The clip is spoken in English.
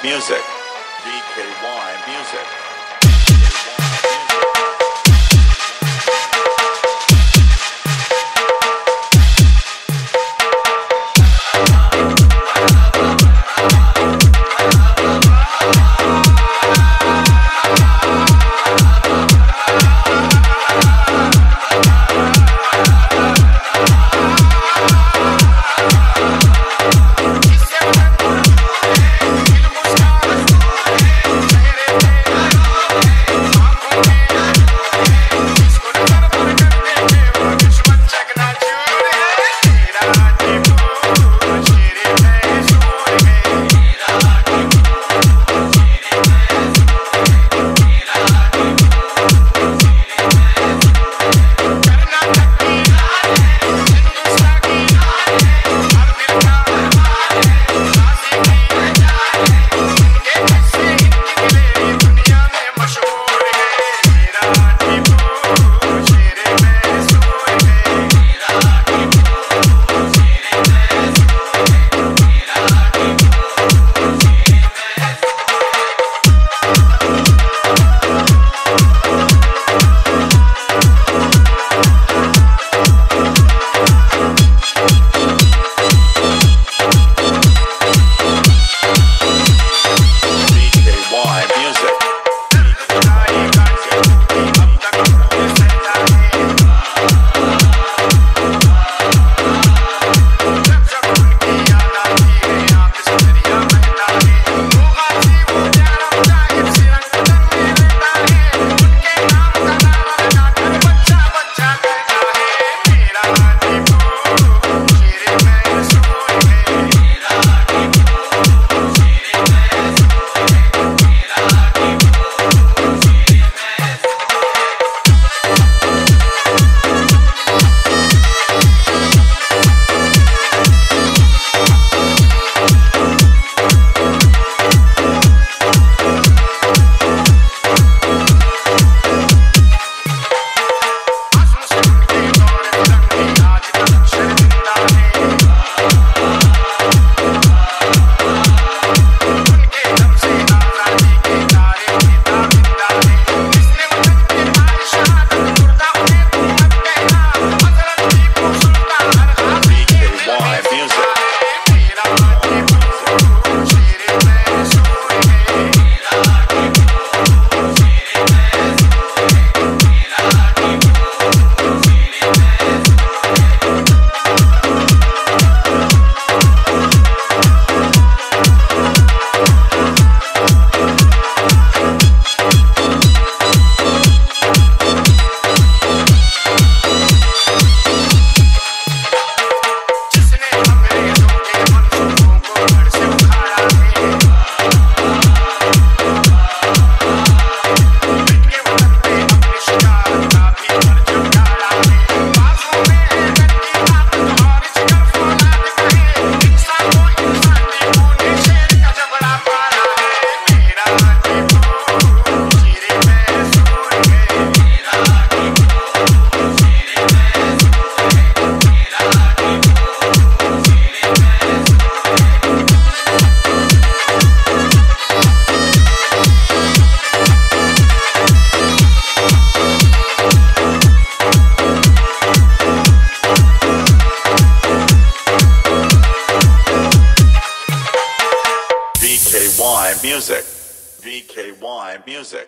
Music. VKY Music. VKY Music. VKY Music.